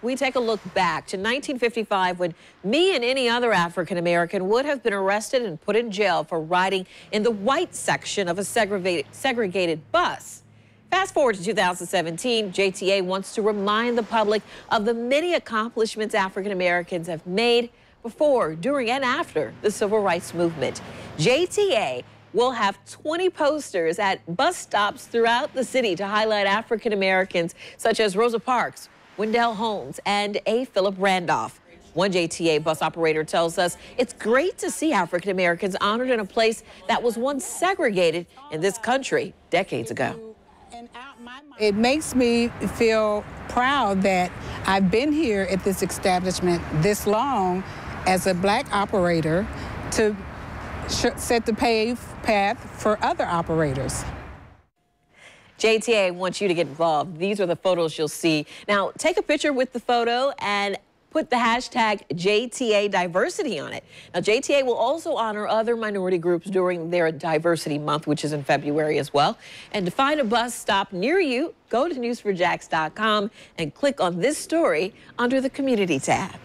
We take a look back to 1955 when me and any other African American would have been arrested and put in jail for riding in the white section of a segregated, segregated bus. Fast forward to 2017, JTA wants to remind the public of the many accomplishments African Americans have made before, during, and after the civil rights movement. JTA will have 20 posters at bus stops throughout the city to highlight African Americans such as Rosa Parks, Wendell Holmes, and A. Philip Randolph. One JTA bus operator tells us it's great to see African Americans honored in a place that was once segregated in this country decades ago. It makes me feel proud that I've been here at this establishment this long as a black operator to set the pave path for other operators. JTA wants you to get involved. These are the photos you'll see. Now, take a picture with the photo and put the hashtag JTA diversity on it. Now, JTA will also honor other minority groups during their diversity month, which is in February as well. And to find a bus stop near you, go to news4jax.com and click on this story under the community tab.